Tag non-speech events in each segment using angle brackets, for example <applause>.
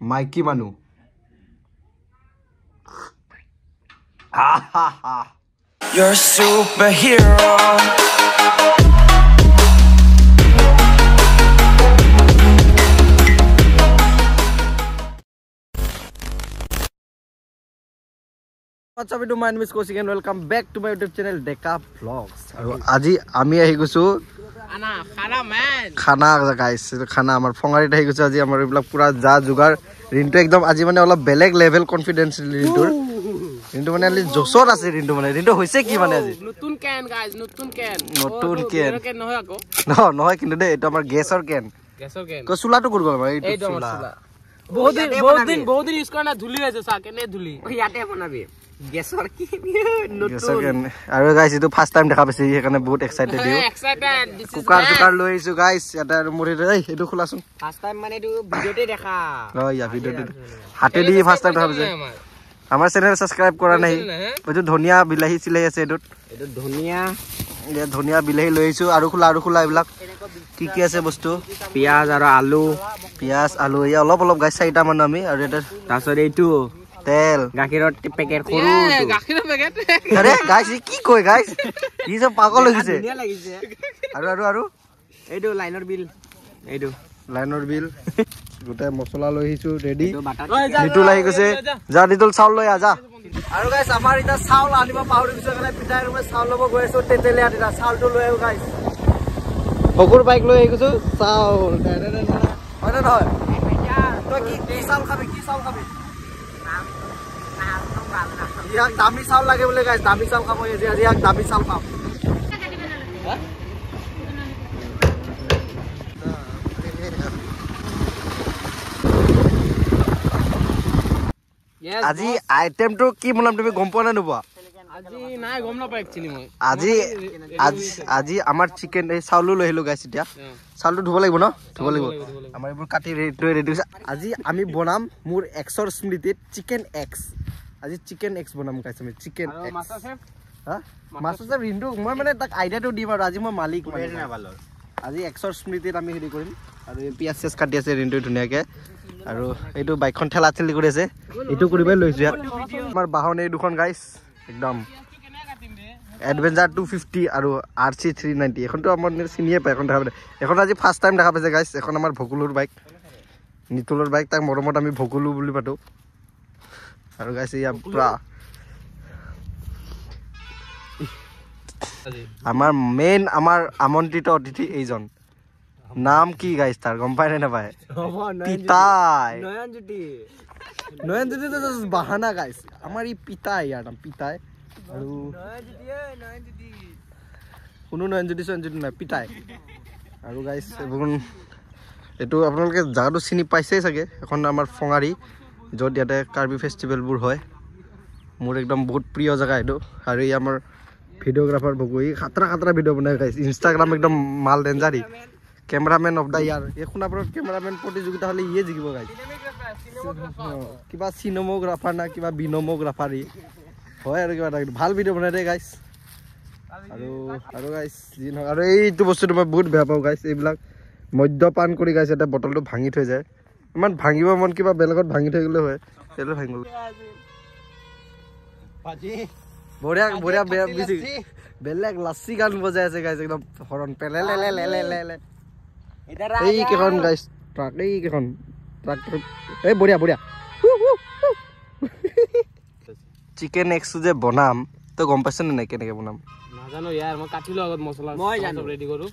মাইকী মানুহ <laughs> You're a superhero. Up, my name is Kosik and welcome back to my YouTube channel Deka Vlogs. আৰু আজি আমি আহি গৈছো খানা গাইছ খানা আমাৰ ফঙাৰীত আহি গৈছো। আজি আমাৰ এইবিলাক পুৰা যা যোগাৰ। ৰিণ্টু একদম আজি মানে অলপ বেলেগ লেভেল কনফিডেঞ্চ ৰিণ্টুৰ। ৰিণ্টু মানে আজি জচত আছে ৰিণ্টু মানে। ৰিণ্টু হৈছে কি মানে আজি? নতুন কেন গাইজ নতুন কেন নতুন কেন। নহয় আকৌ। নহয় কিন্তু দেই এইটো আমাৰ গেছৰ কেন গেছৰ কেন কৈ চোলাটো কৰিব আমাৰ এইটো চোলা। বহুত দিন বহুত দিন বহুত দিন ইউজ কৰা নাই ধূলি আছে চা কেনে ধূলি? ইয়াতে বনাবি। গেছৰ কি গেছৰ কেন আৰু গাইছ এইটো ফাৰ্ষ্ট টাইম দেখা পাইছে সেইকাৰণে বহুত এক্সাইটেড <laughs> দিও। এক্সাইটেড দিছ ইজ কুকাৰ চুকাৰ লৈ আহিছো গাইছ ইয়াতে আৰু মোৰ এইটো এই এইটো খোলাচোন। ফাৰ্ষ্ট টাইম মানে এইটো ভিডিঅ'তে দেখা। অ ইয়া ভিডিঅ'টো হাতেদি ফাৰ্ষ্ট টাইম দেখা পাইছে। আমাৰ। চেনেল ছাবস্ক্ৰাইব কৰা নাই। এইটো ধনিয়া বিলাহী চিলাহী আছে এইটোত। এইটো ধনিয়া। বিলাহী লৈ আহিছো। আৰু খোলা আৰু খোলা এইবিলাক। কি কি আছে বস্তু? পিঁয়াজ আৰু আলু। পিঁয়াজ আলু এয়া অলপ অলপ গাইছ চাৰিটা মানুহ আমি। আৰু এটা তাৰপিছত এইটো তেল গাখীৰৰ পেকেট সৰু গাখীৰৰ পেকেট। আৰে গাইছ কি কয় গাইছ ই চব পাগল হৈ গৈছে। ধুনীয়া লাগিছে। আৰু আৰু আৰু? এইটো লাইনৰ বিল। এইটো। লাইনৰ বিল। গোটেই মছলা লৈ আহিছো ৰেডি নিতুল আহি গৈছে। যা নিতুল চাউল লৈ আহ যা। আৰু গাইছ আমাৰ এতিয়া চাউল আনিব পাহৰি গৈছে কাৰণে পিতাই ৰুমে চাউল ল'ব গৈ আছো তেতেলীয়া তেতিয়া চাউলটো লৈ আহো গাইছ ভকুৰ বাইক লৈ আহি গৈছো চাউল। হয় নে নহয়? তই কি কি চাউল খাবি কি চাউল খাবি? ইয়াক দামী চাউল লাগে বোলে গাইছ দামী চাউল খাব আজি আজি ইয়াক দামী চাউল খাম আজি আইটেমটো কি বনাম তুমি গম পোৱা নে নোপোৱা? আজি নাই গম নাপায় একচুৱেলি মই। আজি আজি আমাৰ চিকেন এই চাউলো লৈ আহিলো গাইছ এতিয়া। চাউলটো ধুব লাগিব ন? ধুব লাগিব। আমাৰ এইবোৰ কাটি ৰেডি ৰেডি আজি আমি বনাম মোৰ এক্সৰ স্মৃতিত চিকেন এক্স আজি চিকেন এক্স বনাম গাইছ আমি চিকেন এক্স মাষ্টাৰ চেফ হা? মাছৰ যে ৰিন্দু মই মানে তাক আইডিয়াটো দিম আৰু আজি মই মালিক মানে। আজি এক্সৰ স্মৃতিত আমি হেৰি কৰিম আৰু এই পিঁয়াজ চিয়াজ কাটি আছে ৰিন্দুৱে ধুনীয়াকৈ। আৰু এইটো বাইকখন ঠেলা ঠেলি কৰি আছে এইটো কৰিবই লৈছোঁ ইয়াত। আমাৰ বাহন এই দুখন গাইছ একদম। এডভেঞ্চাৰ টু ফিফটি আৰু আৰ চি থ্ৰী নাইণ্টি এইখনতো আমাৰ চিনিয়ে পায় এখন দেখা পাই এখন আজি ফাৰ্ষ্ট টাইম দেখা পাইছে গাইছ এখন আমাৰ ভকুলুৰ বাইক নিতুলৰ বাইক তাক মৰমত আমি ভকুলু বুলি পাতোঁ। আৰু গাইছ ইয়াৰ পূৰা। আমাৰ মেইন আমাৰ আমন্ত্ৰিত অতিথি এইজন। নাম কি গাইছ তাৰ গম পায় নে নাপায়? পিতাই। নয়নজ্যোতি। নয়ন জ্যোতি বাহানা গাইছ আমাৰ ই পিতাই ইয়াৰ নাম পিতাই। আৰু কোনো নয়ন জ্যোতি চয়ন জ্যোতি নাই পিতাই। আৰু গাইছ এইবোৰ এইটো আপোনালোকে জেগাটো চিনি পাইছেই চাগে। এখন আমাৰ ফঙাৰী। য'ত ইয়াতে কাৰ্বি ফেষ্টিভেলবোৰ হয়। মোৰ একদম বহুত প্ৰিয় জেগা এইটো। আৰু ই আমাৰ ভিডিঅ'গ্ৰাফাৰ ভগু ই খাতৰা খাতৰা ভিডিঅ' বনাই গাইছ ইনষ্টাগ্ৰাম একদম মাল ডেঞ্জাৰী। কেমেৰামেন অফ দ্য ইয়াৰ এই সোণাপুৰত কেমেৰামেন প্ৰতিযোগিতা হ'লে ইয়ে জিকিব গাইছ অঁ, কিবা চিনেমোগ্ৰাফাৰ না কিবা বিনমোগ্ৰাফাৰ। ই হয় আৰু কিবা এটা। ভাল ভিডিঅ' বনাই দেই গাইছ আৰু আৰু গাইছ যি নহওক। আৰু এইটো বস্তুটো মই বহুত বেয়া পাওঁ গাইছ এইবিলাক মদ্যপান কৰি গাইছ এটা বটলটো ভাঙি থৈ যায়। ইমান ভাঙিব মন কিবা বেলেগত ভাঙি থৈ গ'লে হয় সেইটো ভাঙি গ'ল বঢ়িয়া বঢ়িয়া বেয়া বেছি বেলেগ লাচি গান বজাই আছে গাইছ একদম হৰণ পেলে লে লে লে লে লে লে। এই কেইখন গাইছ ট্ৰাক এই কেইখন ট্ৰাক এই বঢ়িয়া বঢ়িয়া। চিকেন এক্সটো যে বনাম তই গম পাইছ নে নাই কেনেকে বনাম? নাজানো ইয়াৰ মই কাটিলো আগত মছলা মই জানো। ৰেডি কৰো।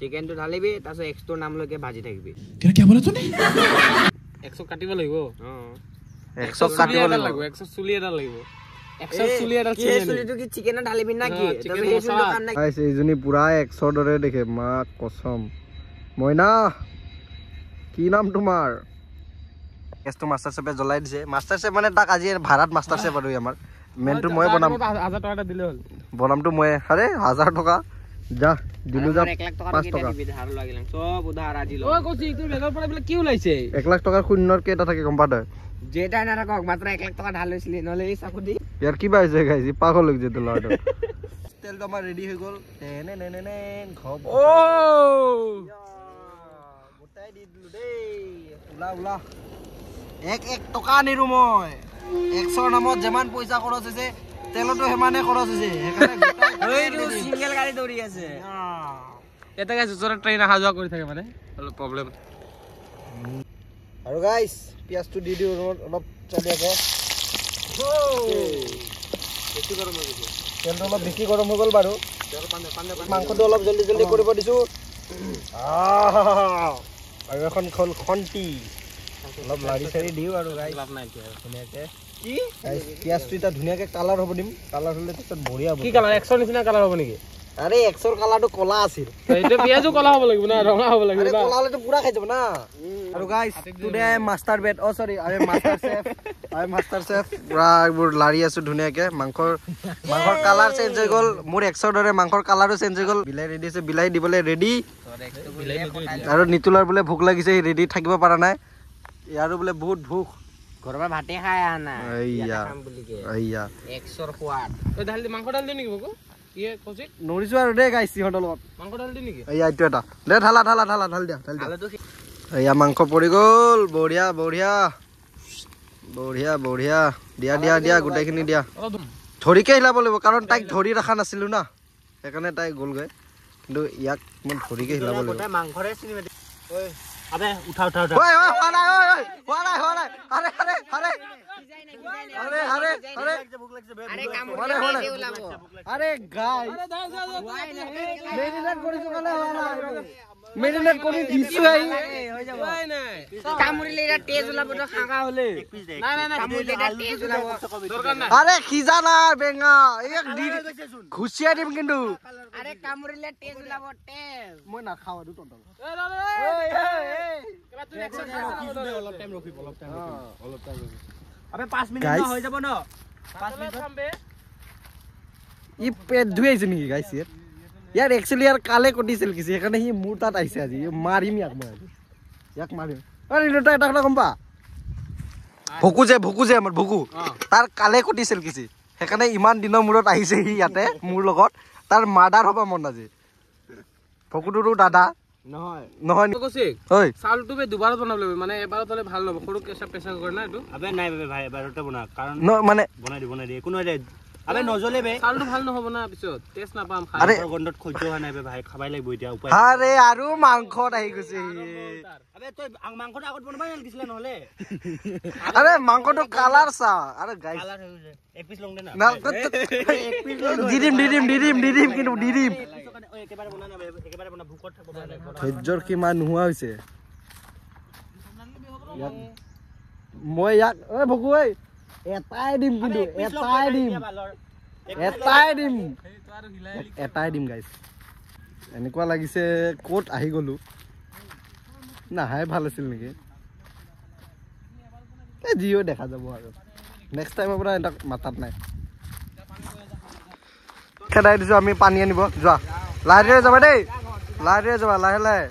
চিকেনটো ঢালিবি তাৰপিছত এক্সটোৰ নামলৈকে ভাজি থাকিবি। একশ কাটিব লাগিব। অঁ। এক্সক কাটিব চুলি এডাল লাগিব লাগিব। একশ চুলি এডাল লাগিব। একশ চুলি এডাল কি চিনি সেই আনিম। চুলিটো কি চিকেনত ঢালিবি না কি? অ, তাৰপিছত chicken সেই চুলিটো মছলা। কাম নাই গাইছ এইজনী পুৰা এক্সৰ দৰে দেখে মা কচম। মইনা কি নাম তোমাৰ? গেছটো মাষ্টাৰ চেফে জ্বলাই দিছে। মাষ্টাৰ চেফ মানে তাক আজি ভাড়াত মাষ্টাৰ চেফ আৰু ই আমাৰ। মেইনটো মই বনাম। হাজাৰ হাজাৰ টকা এটা দিলে হ'ল। বনামটো মই আৰে হাজাৰ টকা। যা দিলো যা এক লাখ টকা। দিবি ধাৰ লাগিলে। চব উধাৰ আজি কি লাখ টকাৰ শূন্যৰ কেইটা থাকে গম পা তই? যেটাই নাথাকক মাত্ৰ এক লাখ টকা ধাৰ লৈছিলি নহ'লে এই চাকু দি। ইয়াৰ কিবা হৈছে গাইছ ই পাগল হৈ গৈছে তোৰ ল'ৰাটো। তেলটো আমাৰ ৰেডি হৈ গ'ল। তেনে নে নে নে ঘৰ গোটাই দি দিলো দেই। ওলা ওলা এক এক টকা নিৰো মই। এক্সৰ নামত যিমান পইচা খৰচ হৈছে তেলতো সিমানে খৰচ হৈছে সেইকাৰণে চিংগেল <laughs> গাড়ী দৌৰি আছে। ইয়াতে গাইছ ওচৰত ট্ৰেইন অহা যোৱা কৰি থাকে মানে অলপ প্ৰব্লেম আৰু গাইছ পিঁয়াজটো দি দিওঁ ৰুমত অলপ চলিয়াকে তেলটো অলপ বেছি গৰম হৈ গ'ল বাৰু। মাংসটো অলপ জল্দি জল্দি কৰিব দিছোঁ। আৰু এখন খন্তি। অলপ লাৰি চাৰি দিওঁ আৰু গাইছ লাভ নাই ধুনীয়াকে। পিঁয়াজটো এতিয়া ধুনীয়াকে কালাৰ হ'ব দিম। কালাৰ হ'লে পিছত বঢ়িয়া কি কালাৰ একশৰ নিচিনা কালাৰ হ'ব নেকি? আৰে এক্সৰ কালাৰটো ক'লা আছিল। পিঁয়াজো কলা হ'ব লাগিব না ৰঙা হ'ব লাগিব না? ক'লা হ'লেতো পুৰা খাই যাব না। আৰু টুডে মাষ্টাৰ বেট অ' চৰি আৰে মাষ্টাৰ চেফ আৰে মাষ্টাৰ চেফ পুৰা এইবোৰ লাৰি আছো ধুনীয়াকে। মাংসৰ মাংসৰ কালাৰ চেঞ্জ হৈ গ'ল। মোৰ এক্সৰ দৰে মাংসৰ কালাৰো চেঞ্জ হৈ গ'ল। ৰেডি আছে বিলাহী দিবলৈ ৰেডি আৰু নিতুলাৰ বোলে ভোক লাগিছে সি ৰেডি থাকিব পৰা নাই। ইয়াৰো বোলে বহুত ভোক। ঘৰৰ পৰা ভাতে খাই একশৰ সোৱাদ। তই ঢালি মাংস ঢালি দি নেকি বকো ইয়ে কৌশিক নৰিছো আৰু দেই গাইছ সিহঁতৰ লগত। মাংস ঢালি দি নেকি? এইয়া এইটো এটা। দে ঢালা ঢালা ঢালা ঢালি দিয়া ঢালি দিয়া। আলুটো এয়া মাংস পৰি গ'ল। বঢ়িয়া বঢ়িয়া। বঢ়িয়া বঢ়িয়া। দিয়া দিয়া দিয়া গোটেইখিনি দিয়া। ধৰিকে হিলাব লাগিব কাৰণ তাইক ধৰি ৰখা নাছিলো না। সেইকাৰণে তাই গ'লগৈ। কিন্তু ইয়াক মই ধৰিকে হিলাব লাগিব। মাংসৰে চিনি পাতি ঐ, ঐ, হোৱা নাই, ঐ, ঐ, হোৱা নাই, হোৱা নাই। আৰে, আৰে, আৰে। আৰে, আৰে, আৰে। আৰে হোৱা নাই, হোৱা নাই। আৰে, গাই। মেৰিনেট কৰিছো কাৰণে হোৱা নাই। মেৰিনেট কৰি দিছো আহি। নাই, নাই। কামুৰিলে এতিয়া তেজ ওলাব তো খাকা হলে নাই, নাই, নাই। কামুৰিলে এতিয়া তেজ ওলাব দৰকাৰ নাই। আৰে সিজা নাই বেঙা ইয়াক দি ঘুচিয়াই দিম কিন্তু আৰে কামুৰিলে তেজ ওলাব তেজ মই নাখাওঁ এইটো তহঁতৰ এই, ৰ, ৰ, ৰ, এই। কিবা তুমি একশৰ খাই থাকা। অলপ time ৰখিব, অলপ time ৰখিব, অলপ time ৰখিব। গাইছ পাঁচ খাম বে। ই পেট ধুই আহিছে নেকি গাইছ ইয়াত ইয়াৰ একচুৱেলি ইয়াৰ কালে কটিছিল কিছু সেইকাৰণে সি মোৰ তাত আহিছে আজি মাৰিম ইয়াক মই আজি ইয়াক মাৰিম তই এটা কথা গম পা ভকু যে ভকু যে আমাৰ ভকু অ। তাৰ কালে কটিছিল কিছু সেইকাৰণে ইমান দিনৰ মূৰত আহিছে সি ইয়াতে মোৰ লগত তাৰ মাৰ্ডাৰ হ'ব। মন আজি ভকুটোতো দাদা মানে আবে চাউলটো ভাল নহ'ব না পিছত টেষ্ট নাপাম খাই আৰে মাংসৰ গন্ধত সহ্য হোৱা নাই বে ভাই খাবাই লাগিব এতিয়া উপায় আৰে আৰু মাংসত আহি গৈছে আবে তই আ- মাংসটো আগত বনাবই নালাগিছিলে নহলে। আৰে মাংসটো কালাৰ চা। আৰে গাই কালাৰ হৈ গৈছে। এক পিচ লওঁ দে না। না। ত- ত- দি দিম দি দিম দি দিম দি দিম কিন্তু দি দিম। ঐ, একেবাৰে বনা না বে, একেবাৰে বনা ভোকত থাকিব পাৰে ধৈৰ্যৰ সীমা নোহোৱা হৈছে। ইয়াক- মই ইয়াক ঐ ঐ। এটাই দিম কিন্তু এটাই দিম। এটাই দিম। এটাই দিম গাইছ এনেকুৱা লাগিছে ক'ত আহি গ'লো। নাহাই ভাল আছিল নেকি? এই যিও দেখা যাব আৰু। নেক্সট টাইমৰ পৰা এটা মাতাত নাই। খেদাই দিছোঁ আমি পানী আনিব। যোৱা। লাহে ধীৰে যাবা দেই। লাহে ধীৰে যাবা লাহে লাহে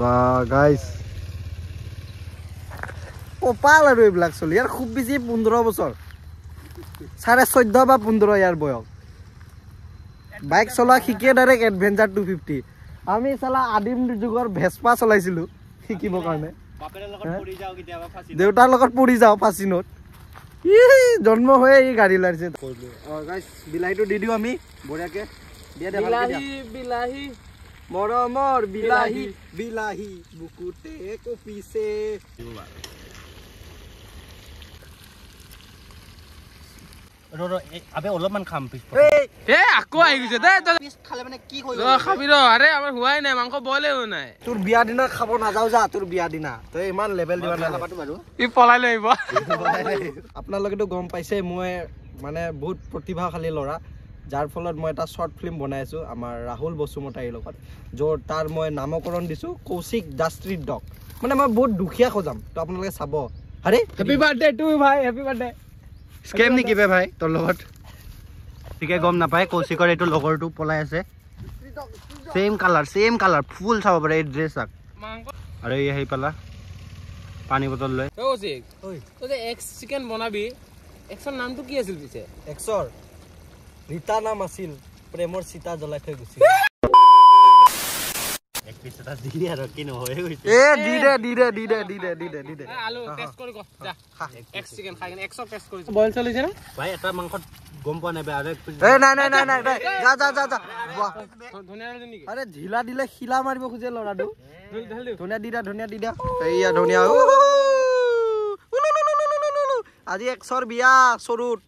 বা গাইছ কপাল আৰু এইবিলাক চলি ইয়াৰ খুব বেছি পোন্ধৰ বছৰ। চাৰে চৈধ্য বা পোন্ধৰ ইয়াৰ বয়স। বাইক চলোৱা শিকিয়ে ডাইৰেক্ট এডভেঞ্চাৰ টু ফিফটি আমি চালা আদিম যুগৰ ভেচপা চলাইছিলোঁ শিকিবৰ কাৰণে। বাপেৰে লগত পৰি যাওঁ কেতিয়াবা ফাঁচি। দেউতাৰ লগত পৰি যাওঁ ফাচিনত। জন্ম হৈয়ে ই গাড়ী লাৰিছে বিলাহীটো দি দিওঁ আমি বঢ়িয়াকে। বিলাহী মৰমৰ বিলাহী। বিলাহী বুকুতে কপিছে ৰ ৰ এ, আবে অলপমান খাম পিছ এ আকৌ আহি গৈছে দেই তই খালে মানে কি ৰ, খাবি ৰ আৰে আমাৰ হোৱাই নাই মাংস বইলে হোৱা নাই তোৰ বিয়া দিনা খাব নাযাওঁ যা তোৰ বিয়া দিনা। তই ইমান লেভেল দিব নালাগে। বাৰু ই পলাই লৈ আহিব। আপোনালোকেতো গম পাইছে মই মানে বহুত প্ৰতিভাশালী ল'ৰা। যাৰ ফলত মই এটা শ্বৰ্ট ফিল্ম বনাই আছোঁ আমাৰ ৰাহুল বসুমতাৰীৰ লগত য'ত তাৰ মই নামকৰণ দিছোঁ কৌশিক দা ষ্ট্ৰীট ডগ মানে মই বহুত দুখীয়া সজাম। তো আপোনালোকে চাব। আৰে হেপী বাৰ্থডে টু ভাই হেপী বাৰ্থডে স্কেম নেকি বে ভাই তোৰ লগত? ঠিকে গম নাপায় কৌশিকৰ এইটো লগৰটো পলাই আছে। ছেম কালাৰ ছেম কালাৰ ফুল চাব পাৰে এই ড্ৰেছ চাক মাংস আৰু এই আহি পালা পানী বটল লৈ। তই কৌশিক ঐ তই যে এক্স চিকেন বনাবি এক্সৰ নামটো কি আছিল পিছে? এক্সৰ ৰীতা নাম আছিল প্ৰেমৰ চিতা জ্বলাই থৈ গৈছিল ঢিলা দিলে শিলা মাৰিব খোজে ল'ৰাটো ধনিয়া দি দা ধনিয়া দি দা এইয়া ধনিয়া। আজি একশৰ বিয়া চৰুত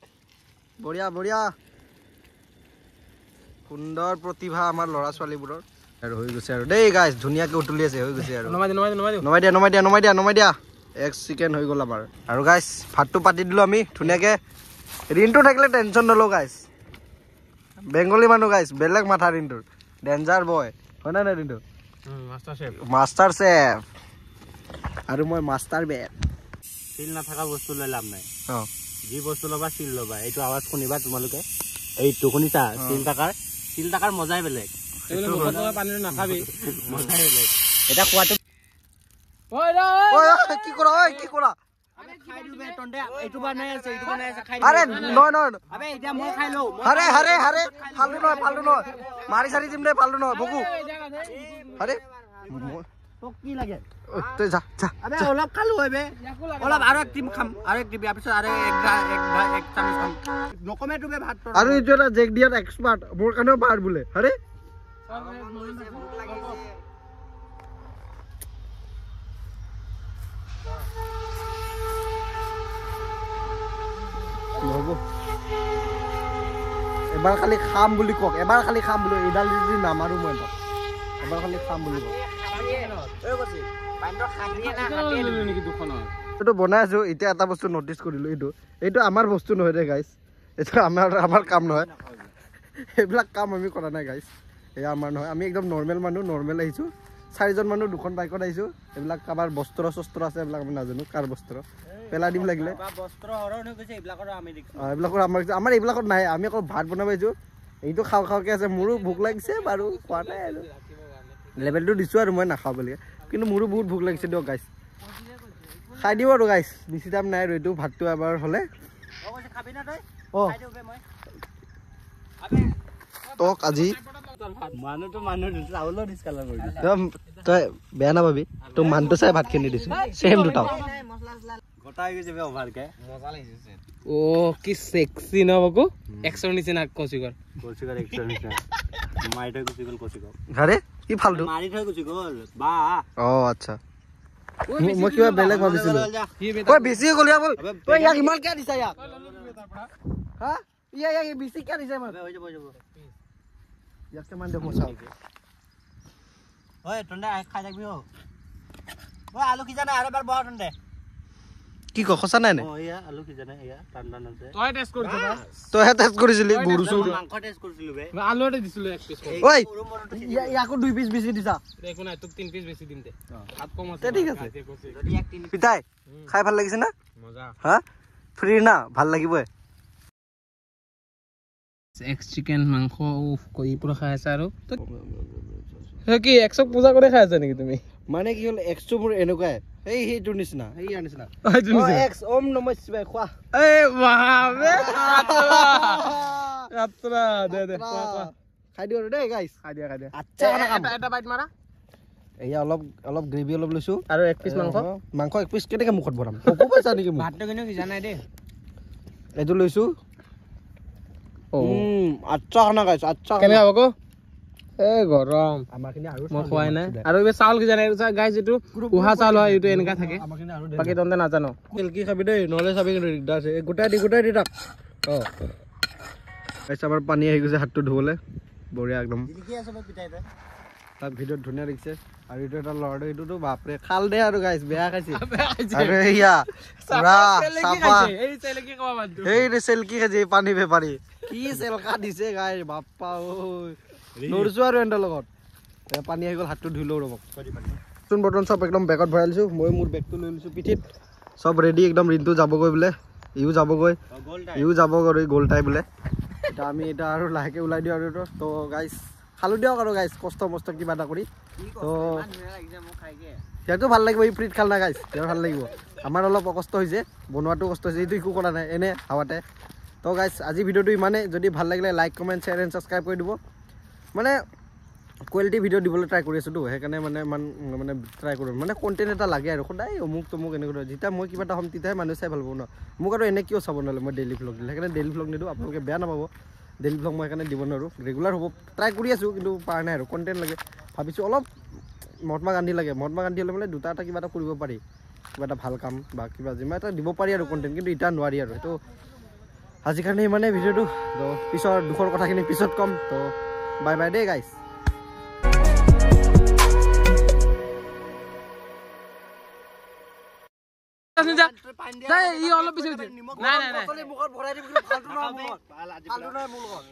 বঢ়িয়া বঢ়িয়া সুন্দৰ প্ৰতিভা আমাৰ ল'ৰা ছোৱালীবোৰৰ আৰু হৈ গৈছে আৰু। দেই গাইছ ধুনীয়াকে উতলি আছে হৈ গৈছে আৰু। নমাই দিওঁ নমাই দিওঁ। নমাই দিয়া নমাই দিয়া নমাই দিয়া নমাই দিয়া। এগ চিকেন হৈ গ'ল আমাৰ। আৰু গাইছ ভাতটো পাতি দিলোঁ আমি ধুনীয়াকৈ। ঋণটো থাকিলে টেনশ্যন নলওঁ গাইছ বেংগলী মানুহ গাইছ বেলেগ মাথা ঋণটোৰ। ডেঞ্জাৰ বয় হয় নাই নাই ঋণটো? মাষ্টাৰ চেফ আৰু মই মাষ্টাৰ বেট চিল নাথাকা বস্তু লৈ লাভ নাই। অঁ। যি বস্তু ল'বা চিল ল'বা। এইটো আৱাজ শুনিবা তোমালোকে। এইটো শুনিছা? চিল টাকাৰ চিল টাকাৰ মজাই বেলেগ। পানীটো নাখাবি। এতিয়া খোৱাটো কি কৰা ঐ কি কৰা? হাৰে হাৰে হাৰে মাৰি চাৰি দিম দে ফাল্টু নহয় বকু। আৰে মই- তোক কি লাগে? ঐ, তই যা যা আবে অলপ খালো হয় বে। অলপ আৰু এক টিম খাম আৰু এক টিম ইয়াৰ পিছত আৰু এক গা- এক গা- এক চামুচ খাম। নকমে তো বে ভাত আৰু এইটো এটা জেক দিয়াত এক্সপাৰ্ট মোৰ কাৰণেও পাৰ বোলে। আৰে নহ'ব এবাৰ খালি খাম বুলি কওক এবাৰ খালি খাম বুলি এইডাল যদি নামাৰো মই এবাৰ। এবাৰ খালি খাম বুলি কওক। এইটো বনাই আছো এতিয়া এটা বস্তু নটিচ কৰিলো এইটো। এইটো আমাৰ বস্তু নহয় দে গাইছ এইটো আমাৰ আমাৰ কাম নহয়। সেইবিলাক কাম আমি কৰা নাই গাইছ এয়া আমাৰ নহয় আমি একদম নৰ্মেল মানুহ নৰ্মেল আহিছোঁ। চাৰিজন মানুহ দুখন বাইকত আহিছোঁ। এইবিলাক কাৰোবাৰ বস্ত্ৰ চস্ত্ৰ আছে এইবিলাক আমি নাজানো কাৰ বস্ত্ৰ? পেলাই দিম লাগিলে। এইবিলাকৰো অঁ, এইবিলাকৰ আমাৰ আমাৰ এইবিলাকত নাই আমি অকল ভাত বনাব আহিছোঁ। এইটো খাওঁ খাওঁকৈ আছে মোৰো ভোক লাগিছে বাৰু খোৱা নাই আৰু। লেভেলটো দিছোঁ আৰু মই নাখাওঁ বুলি। কিন্তু মোৰো বহুত ভোক লাগিছে দিয়ক গাইছ খাই দিওঁ আৰু গাইছ বেছি টাইম নাই আৰু এইটো ভাতটো এবাৰ হ'লে। অঁ তক আজি মানুহটো মানুহ চাউলৰ ডিছকালাৰ কৰি দিছে তই- তই বেয়া নাপাবি তোৰ মানুহটো চাই ভাতখিনি দিছোঁ ছেম দুটাও গোটা হৈ গৈছে বে অভাৰকে অ কি সেক্সি ন বকু এক্সৰ নিচিনা কচিকৰ কৌশিকৰ এক্সৰ নিচিনা মাৰি থৈ গুচি গ'ল কৌশিকক আৰে কি ফাল্টু মাৰি থৈ গুচি গ'ল বা অঁ আচ্ছা মই- মই কিবা বেলেগ ভাবিছিলোঁ সি বে- ঐ বেছি হৈ গ'ল ইয়াক ঐ। ঐ ইয়াক ইমান কিয় দিছা ইয়াক হা ইয়াক ইয়াক বেছি কিয় দিছা চাওঁ। ঐ তন্দে খাই থাকিবি অ। ঐ আলু সিজা নাই আৰু এবাৰ বহা তন্দে। কি ক সঁচা নাই খাই ভাল লাগিছে না? মজা। ফ্ৰী না? ভাল লাগিবই। এক্স চিকেন মাংস উফ কৰি পুৰা খাই আছা আৰু? কি এক্সক পূজা কৰি খাই আছা নেকি তুমি? মানে কি হ'ল এক্সটো মোৰ এনেকুৱাই। এই সেইটোৰ নিচিনা সেইয়াৰ নিচিনা। এইটো অ, নিচিনা। এক্স ওম নম শিৱায় খোৱা। এই বাবে আত্ৰা দে দে খোৱা, খোৱা। খাই দিওঁ আৰু দেই গাইছ খাই দিয়া খাই দিয়া। আচ্ছা খানা খাম। এটা- এটা বাইট মাৰা। এয়া অলপ অলপ গ্ৰেভি অলপ লৈছো। আৰু এক পিচ মাংস। এক পিচ কেনেকে মুখত ভৰাম পাইছা নেকি মোক? ভাতটো কিন্তু সিজা নাই দেই। এইটো লৈছো। আচ্ছা খানা আচ্ছা হ'ব গৰম। আৰু মই খোৱাই নাই। আৰু এইবাৰ চাউল সিজা নাই গাই যিটো উহা চাউল হয় এইটো এনেকা থাকে। আমাৰখিনি আৰু বাকী তহঁতে নাজানো। কি খাবি দেই? নহ'লে চাবি কিন্তু দিগদাৰ আছে। এই গোটাই দি গোটাই দি তাক অঁ। আমাৰ পানী আহি গৈছে হাতটো ধুবলৈ। বঢ়িয়া একদম। তাক ভিডিঅ'ত ধুনীয়া দেখিছে। আৰু এইটো এটা ল'ৰাটো এইটোতো বাপৰে খাল দে আৰু গাইছ বেয়া খাইছে। আৰু এয়া পুৰা চাফা। ৰে চেলকি খাইছে এই পানী বেপাৰী। কি চেলকা দিছে গাই বাপ্পা ঐ। নৰিছো আৰু এহঁতৰ লগত। এ, পানী আহি গ'ল হাতটো ধুই লওঁ ৰ'ব চোন বৰ্তন চব একদম বেগত ভৰাই লৈছোঁ মই মোৰ বেগটো লৈ লৈছোঁ পিঠিত। চব ৰেডি একদম ৰিণ্টু যাবগৈ বোলে। ইও যাবগৈ গ'ল ইও যাবগৈ গ'লটাই বোলে। এতিয়া আমি এতিয়া আৰু লাহেকৈ ওলাই দিওঁ আৰু এইটো। তো গাইছ খালোঁ দিয়ক আৰু গাইছ কষ্ট মষ্ট কিবা এটা কৰি। তো সিহঁতো ভাল লাগিব এই ফ্ৰীত খাল না গাইছ সিহঁতৰ ভাল লাগিব। আমাৰ অলপ কষ্ট হৈছে বনোৱাটো কষ্ট হৈছে এইটো একো কৰা নাই এনে হাৱাতে। তো গাইছ আজি ভিডিঅ'টো ইমানেই। যদি ভাল লাগিলে like comment share and subscribe কৰি দিব। মানে কোৱালিটি ভিডিঅ' দিবলৈ ট্ৰাই কৰি আছোঁতো সেইকাৰণে মানে ইমান মানে ট্ৰাই কৰোঁ। মানে কণ্টেণ্ট এটা লাগে আৰু সদায় অমুক তমুক এনেকুৱা যেতিয়া মই কিবা এটা হ'ম তেতিয়াহে মানুহে চাই ভাল পাব ন। মোক আৰু এনে কিয় চাব নহ'লে মই ডেইলি ভ্লগ দিলে। সেইকাৰণে ডেইলি ভ্লগ নিদিওঁ আপোনালোকে বেয়া নাপাব। ডেইলি ভ্লগ মই সেইকাৰণে দিব নোৱাৰোঁ। ৰেগুলাৰ হ'ব ট্ৰাই কৰি আছোঁ কিন্তু পৰা নাই আৰু কণ্টেণ্ট লাগে। ভাবিছোঁ অলপ মহাত্মা গান্ধী লাগে। মহাত্মা গান্ধী হ'লে মানে দুটা এটা কিবা এটা কৰিব পাৰি। কিবা এটা ভাল কাম বা কিবা যিমান এটা দিব পাৰি আৰু কণ্টেণ্ট কিন্তু এতিয়া নোৱাৰি আৰু। সেইটো আজিৰ কাৰণে ইমানে ভিডিঅ'টো। তো পিছৰ দুখৰ কথাখিনি পিছত ক'ম। তো বাই বাই দেই গাইছ ই অলপ বেছি নাই নাই নাই। মুখত ভৰাই দিম কিন্তু ফাল্টু নহয় মোৰ লগত। ফাল্টু নহয় মোৰ লগত।